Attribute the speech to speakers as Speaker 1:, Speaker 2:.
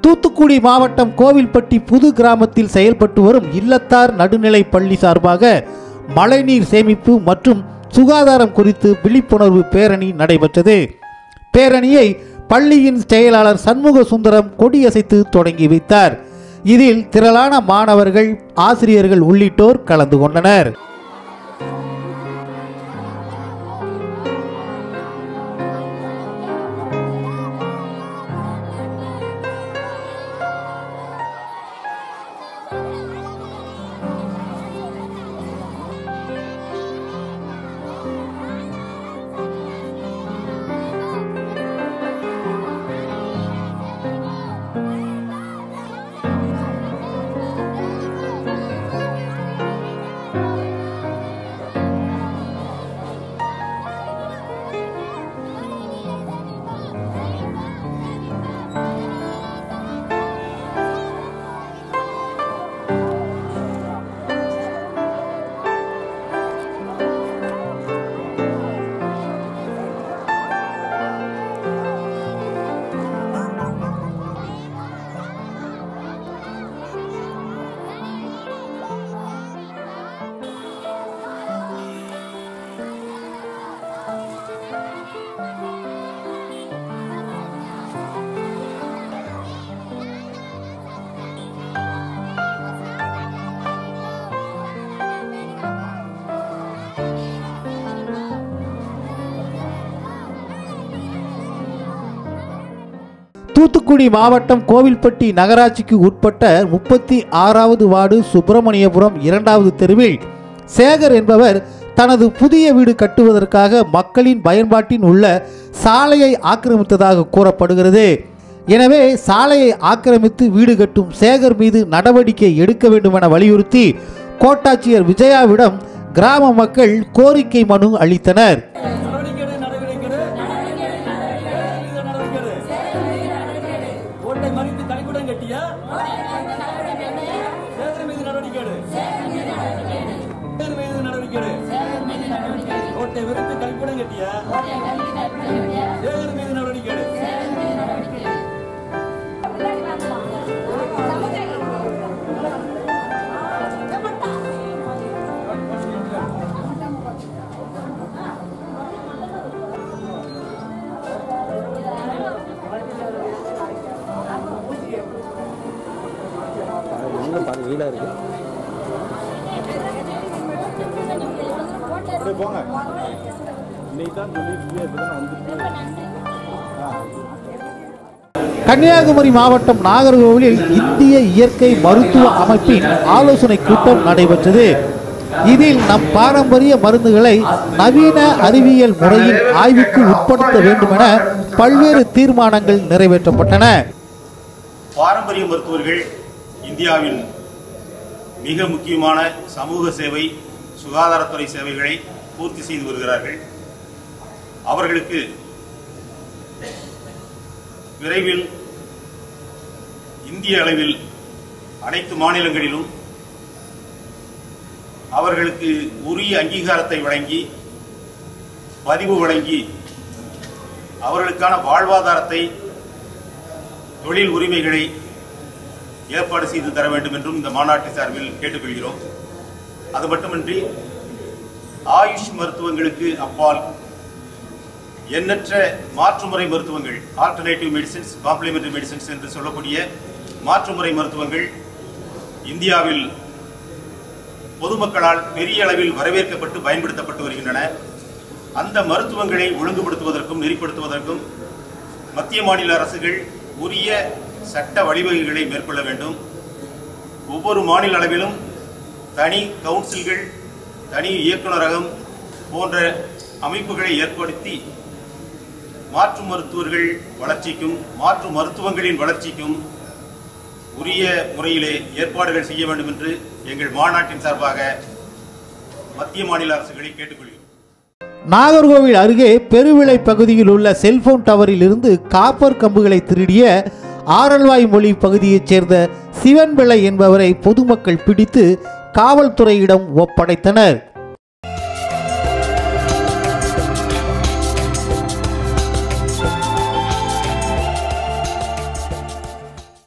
Speaker 1: தூத்துக்குடி மாவட்டம் கோவில்பட்டி புது கிராமத்தில் செயல்பட்டு வரும் இல்லத்தார் நடுநிலை பள்ளி சார்பாக மழைநீர் சேமிப்பு மற்றும் சுகாதாரம் குறித்து விழிப்புணர்வு பேரணி நடைபெற்றது. பேரணியை பள்ளியின் செயலாளர் சண்முக சுந்தரம் கொடியசைத்து தொடங்கி வைத்தார். இதில் திரளான மாணவர்கள் ஆசிரியர்கள் உள்ளிட்டோர் கலந்து கொண்டனர். தூத்துக்குடி மாவட்டம் கோவில்பட்டி நகராட்சிக்கு உட்பட்ட முப்பத்தி ஆறாவது வார்டு சுப்பிரமணியபுரம் இரண்டாவது தெருவில் சேகர் என்பவர் தனது புதிய வீடு கட்டுவதற்காக மக்களின் பயன்பாட்டின் உள்ள சாலையை ஆக்கிரமித்ததாக கூறப்படுகிறது. எனவே சாலையை ஆக்கிரமித்து வீடு கட்டும் சேகர் மீது நடவடிக்கை எடுக்க வேண்டும் என வலியுறுத்தி கோட்டாட்சியர் விஜயாவிடம் கிராம மக்கள் கோரிக்கை மனு அளித்தனர்.
Speaker 2: கோட்டை மறித்து கழிப்புடன் கட்டியா சேகர் மீது நடவடிக்கை எடு. சேகர் மீது நடவடிக்கை எடு. கோட்டை விரித்து கழிப்புடன் கட்டியா சேகர் மீது நடவடிக்கை எடு.
Speaker 3: இன்னும் பாருங்க வீடாக இருக்கு.
Speaker 4: அப்படியே போங்க. இன்னைக்கு தான் வந்துட்டு
Speaker 1: கன்னியாகுமரி மாவட்டம் நாகர்கோவிலில் இந்திய இயற்கை மருத்துவ அமைப்பின் ஆலோசனை கூட்டம் நடைபெற்றது. இதில் நம் பாரம்பரிய மருந்துகளை நவீன அறிவியல் முறையில் ஆய்வுக்கு உட்படுத்த வேண்டுமென பல்வேறு தீர்மானங்கள் நிறைவேற்றப்பட்டன.
Speaker 5: பாரம்பரிய மருத்துவர்கள் இந்தியாவின் மிக முக்கியமான சமூக சேவை சுகாதாரத்துறை சேவைகளை பூர்த்தி செய்து வருகிறார்கள். அவர்களுக்கு விரைவில் இந்திய அளவில் அனைத்து மாநிலங்களிலும் அவர்களுக்கு உரிய அங்கீகாரத்தை வழங்கி பதிவு வழங்கி அவர்களுக்கான வாழ்வாதாரத்தை தொழில் உரிமைகளை ஏற்பாடு செய்து தர வேண்டும் என்றும் இந்த மாநாட்டு சார்பில் கேட்டுக்கொள்கிறோம். அது மட்டுமின்றி ஆயுஷ் மருத்துவங்களுக்கு அப்பால் எண்ணற்ற மாற்றுமுறை மருத்துவங்கள் ஆல்டர்னேட்டிவ் மெடிசின்ஸ் காம்ப்ளிமெண்டரி மெடிசின்ஸ் என்று சொல்லக்கூடிய மாற்றுமுறை மருத்துவங்கள் இந்தியாவில் பொதுமக்களால் பெரிய அளவில் வரவேற்கப்பட்டு பயன்படுத்தப்பட்டு வருகின்றன. அந்த மருத்துவங்களை ஒழுங்குபடுத்துவதற்கும் நெறிப்படுத்துவதற்கும் மத்திய மாநில அரசுகள் உரிய சட்ட வழிவகைகளை மேற்கொள்ள வேண்டும். ஒவ்வொரு மாநில அளவிலும் தனி கவுன்சில்கள் தனி இயக்குநரகம் போன்ற அமைப்புகளை ஏற்படுத்தி மாற்று மருத்துவர்கள் வளர்ச்சிக்கும் மாற்று மருத்துவங்களின் வளர்ச்சிக்கும் உரிய முறையிலே ஏற்பாடுகள் செய்ய வேண்டும் என்று எங்கள் மாநாட்டின் சார்பாக மத்திய மாநில அரசுகளை கேட்டுக்கொள்கிறோம்.
Speaker 1: நாகர்கோவில் அருகே பெருவிளை பகுதியில் உள்ள செல்போன் டவரில் இருந்து காப்பர் கம்புகளை திருடிய ஆரல்வாய் மொழி பகுதியைச் சேர்ந்த சிவன்பிள்ளை என்பவரை பொதுமக்கள் பிடித்து காவல்துறையிடம் ஒப்படைத்தனர்.